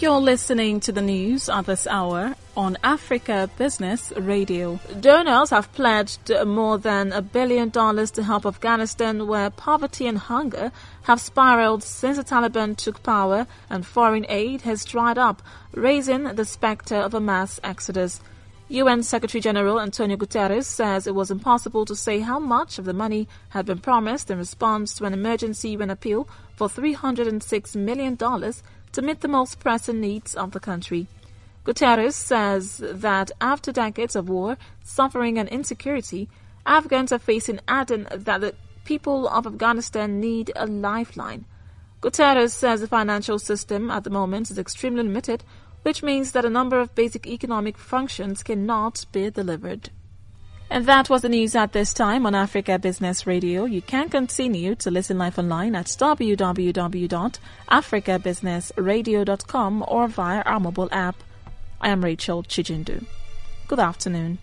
You're listening to the news at this hour on Africa Business Radio. Donors have pledged more than a billion dollars to help Afghanistan, where poverty and hunger have spiraled since the Taliban took power and foreign aid has dried up, raising the specter of a mass exodus. UN Secretary General Antonio Guterres says it was impossible to say how much of the money had been promised in response to an emergency UN appeal for $306 million to meet the most pressing needs of the country. Guterres says that after decades of war, suffering, and insecurity, Afghans are facing adding that the people of Afghanistan need a lifeline. Guterres says the financial system at the moment is extremely limited, which means that a number of basic economic functions cannot be delivered. And that was the news at this time on Africa Business Radio. You can continue to listen live online at www.africabusinessradio.com or via our mobile app. I am Rachel Chijindu. Good afternoon.